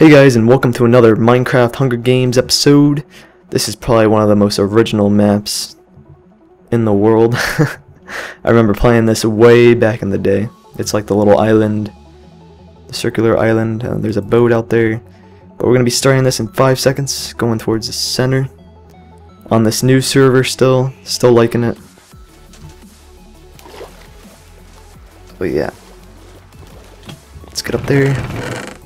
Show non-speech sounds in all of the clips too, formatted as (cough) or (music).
Hey guys, and welcome to another Minecraft Hunger Games episode. This is probably one of the most original maps in the world. (laughs) I remember playing this way back in the day. It's like the little island, the circular island. Uh, there's a boat out there. But we're going to be starting this in 5 seconds, going towards the center. On this new server still, still liking it. But yeah. Let's get up there.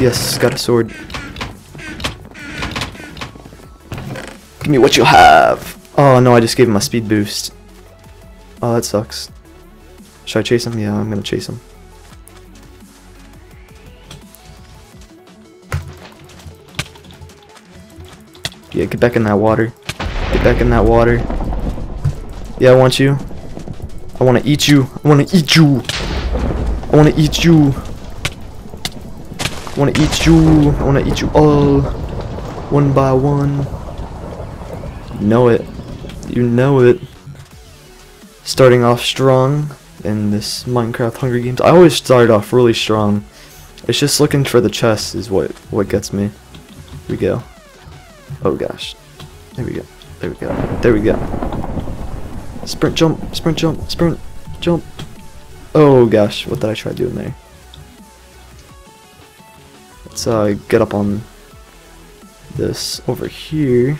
Yes, he's got a sword. Give me what you have. Oh no, I just gave him a speed boost. Oh, that sucks. Should I chase him? Yeah, I'm gonna chase him. Yeah, get back in that water. Get back in that water. Yeah, I want you. I want to eat you. I want to eat you. I want to eat you. I want to eat you. I want to eat you all. One by one. You know it. You know it. Starting off strong in this Minecraft Hunger Games. I always start off really strong. It's just looking for the chest is what what gets me. Here we go. Oh gosh. There we go. There we go. There we go. Sprint jump, sprint jump, sprint jump. Oh gosh, what did I try doing there? Let's uh, get up on this over here.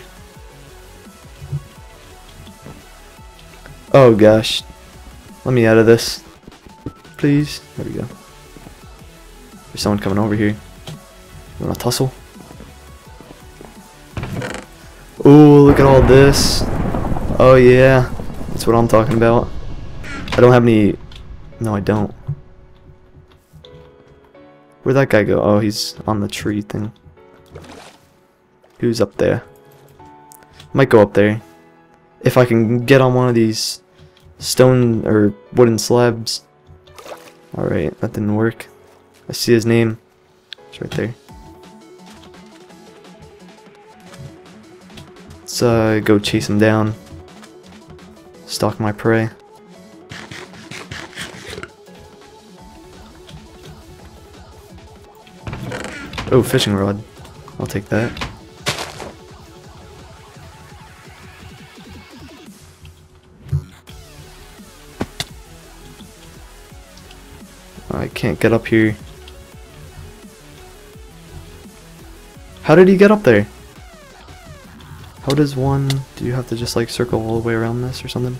Oh gosh. Let me out of this. Please. There we go. There's someone coming over here. You wanna tussle? Oh, look at all this. Oh yeah. That's what I'm talking about. I don't have any... No, I don't. Where'd that guy go? Oh, he's on the tree thing. Who's up there? Might go up there. If I can get on one of these stone or wooden slabs. Alright, that didn't work. I see his name. It's right there. Let's uh, go chase him down. Stalk my prey. Oh, fishing rod. I'll take that. I can't get up here. How did he get up there? How does one... Do you have to just like circle all the way around this or something?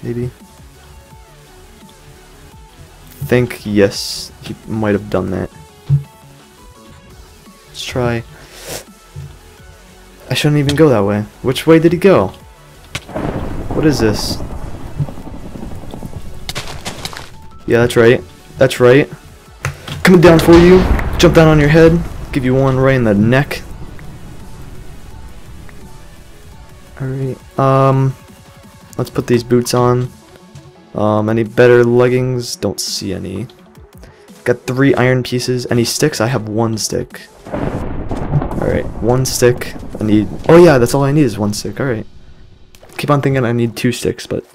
Maybe? think yes, he might have done that. Try... I shouldn't even go that way. Which way did he go? What is this? Yeah, that's right. That's right. Coming down for you. Jump down on your head. Give you one right in the neck. Alright, um... Let's put these boots on. Um, any better leggings? Don't see any. Got three iron pieces. Any sticks? I have one stick. Alright, one stick. I need... Oh yeah, that's all I need is one stick. Alright. Keep on thinking I need two sticks, but...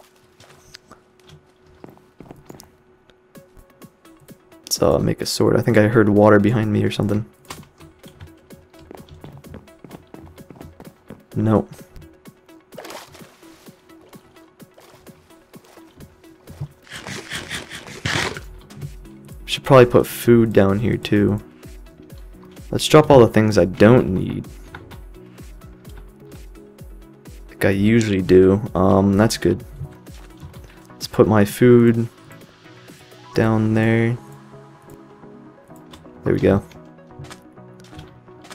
Let's uh, make a sword. I think I heard water behind me or something. No. Should probably put food down here too. Let's drop all the things I don't need. Like I usually do. Um, that's good. Let's put my food down there. There we go.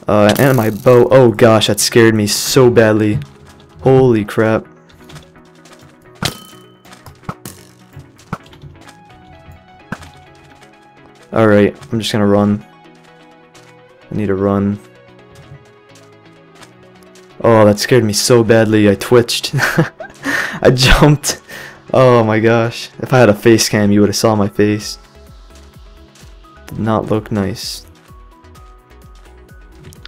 Uh, and my bow. Oh gosh, that scared me so badly. Holy crap. Alright, I'm just gonna run. I need to run. Oh, that scared me so badly. I twitched. (laughs) I jumped. Oh my gosh. If I had a face cam, you would have saw my face. Did not look nice.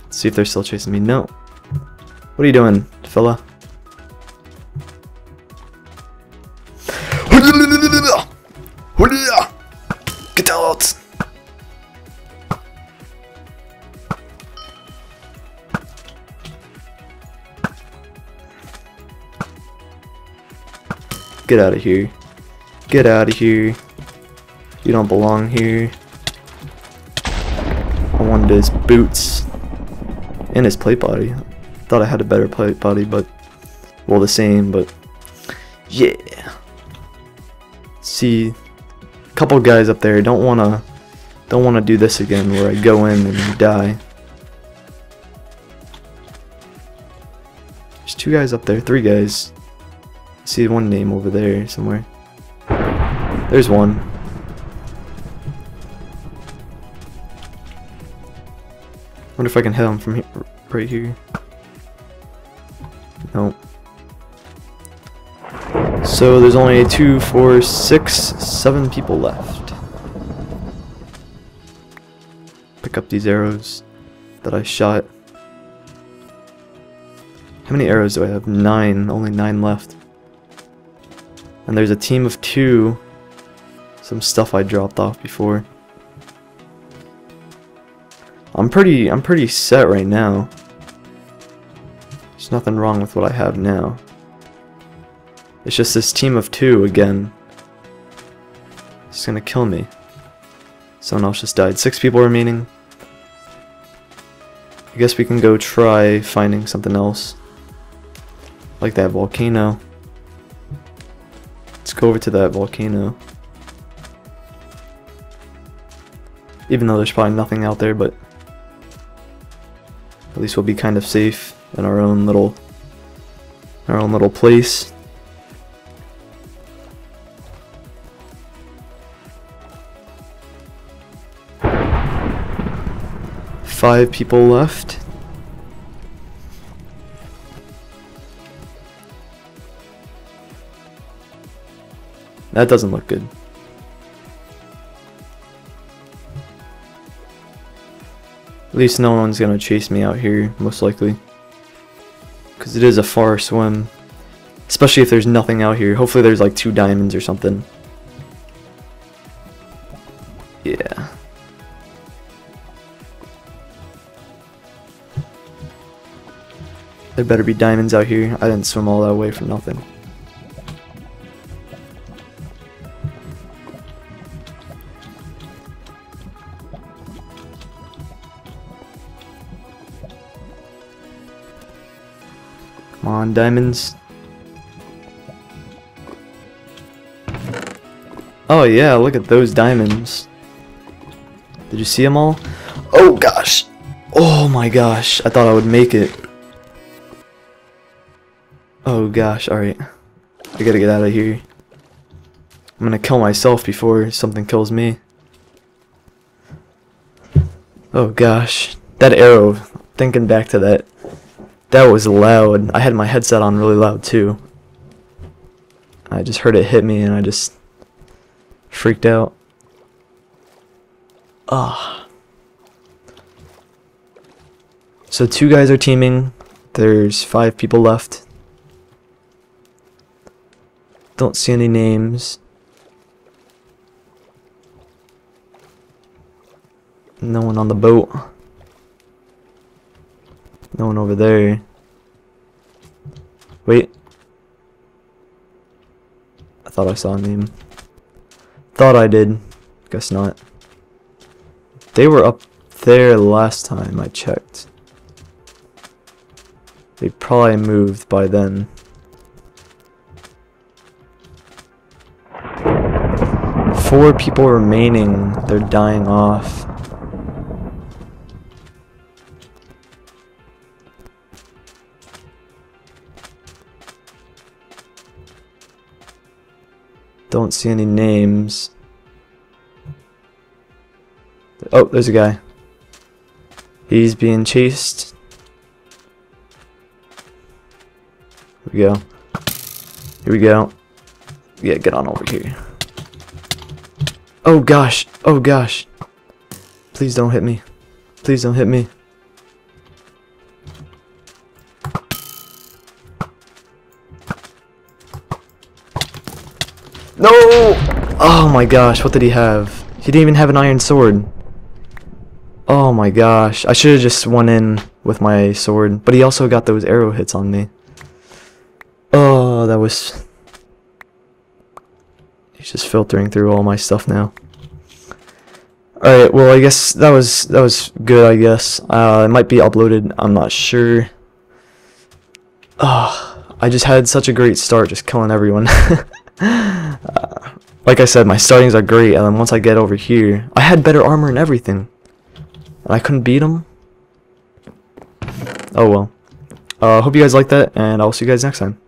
Let's see if they're still chasing me. No. What are you doing, fella? Get out of here. Get out of here. You don't belong here. I wanted his boots. And his plate body. Thought I had a better plate body, but... Well, the same, but... Yeah. See... Couple guys up there don't wanna... Don't wanna do this again, where I go in and die. There's two guys up there, three guys. See one name over there somewhere. There's one. Wonder if I can hit him from here, right here. Nope. So there's only two, four, six, seven people left. Pick up these arrows that I shot. How many arrows do I have? Nine. Only nine left. And there's a team of two. Some stuff I dropped off before. I'm pretty I'm pretty set right now. There's nothing wrong with what I have now. It's just this team of two again. It's gonna kill me. Someone else just died. Six people remaining. I guess we can go try finding something else. Like that volcano. Over to that volcano. Even though there's probably nothing out there, but at least we'll be kind of safe in our own little our own little place. Five people left. That doesn't look good. At least no one's gonna chase me out here, most likely. Because it is a far swim. Especially if there's nothing out here. Hopefully there's like two diamonds or something. Yeah. There better be diamonds out here. I didn't swim all that way for nothing. Come on, diamonds. Oh yeah, look at those diamonds. Did you see them all? Oh gosh. Oh my gosh, I thought I would make it. Oh gosh, alright. I gotta get out of here. I'm gonna kill myself before something kills me. Oh gosh. That arrow, thinking back to that, that was loud. I had my headset on really loud too. I just heard it hit me and I just freaked out. Ah. So two guys are teaming. There's five people left. Don't see any names. No one on the boat. No one over there. Wait. I thought I saw a name. Thought I did. Guess not. They were up there last time I checked. They probably moved by then. Four people remaining. They're dying off. Don't see any names. Oh, there's a guy. He's being chased. Here we go. Here we go. Yeah, get on over here. Oh gosh. Oh gosh. Please don't hit me. Please don't hit me. Oh my gosh, what did he have? He didn't even have an iron sword. Oh my gosh, I should have just won in with my sword, but he also got those arrow hits on me. Oh, that was... He's just filtering through all my stuff now. Alright, well I guess that was that was good I guess. Uh, it might be uploaded, I'm not sure. Uh, I just had such a great start just killing everyone. (laughs) uh, like I said, my startings are great and then once I get over here, I had better armor and everything. And I couldn't beat him. Oh well. Uh, hope you guys like that and I'll see you guys next time.